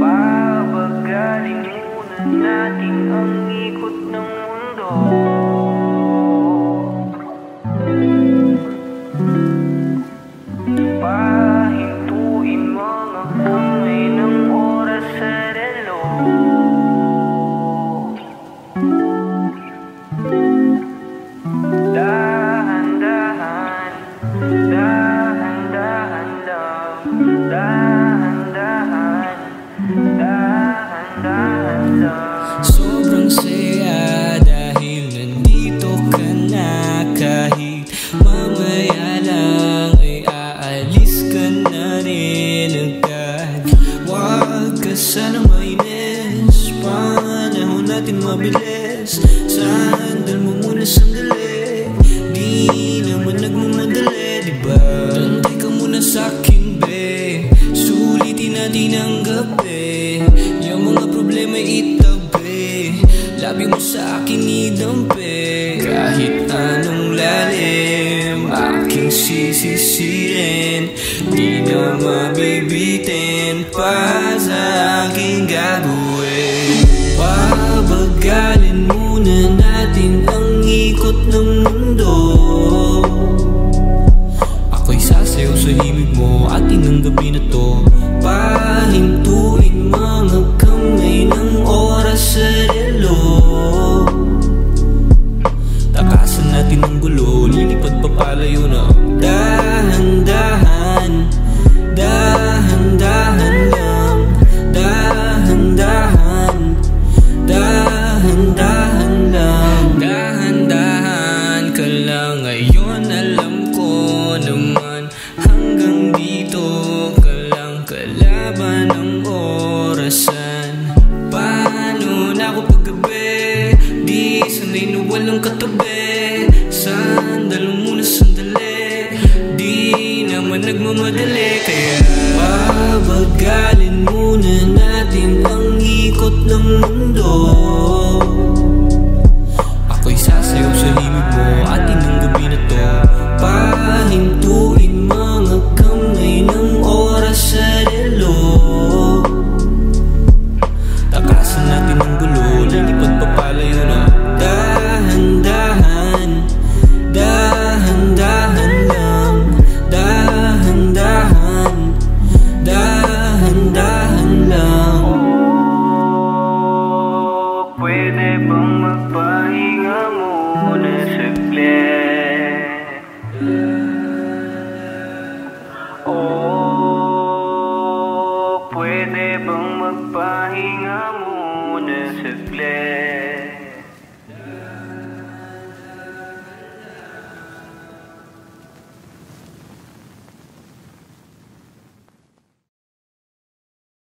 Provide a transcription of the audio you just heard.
Papagalin muna natin ang ikot ng mundo natin mabilis. Sandal mo muna sandali. Di naman nagmamadali, diba? Tantay ka muna sa'kin, be. Sulitin natin ang gabi. Yung mga problema itabi. Labi mo sa akin idampi. Kahit anong lalim Aking sisisirin. Di na mabibitin Pa sa aking gagawin Pabagalin muna natin ang ikot ng mundo. Ako'y sasayaw sa himig mo Atin ang gabi na to. Pahintuin mga kamay ng oras sa relo Takasan natin ang gulo Lilipad pa palayo na walang katabi. Sandalo muna sandali. Di naman nagmamadali. Kaya pabagalin muna natin ang ikot ng mundo Oh, pwede bang magpahinga muna saglit?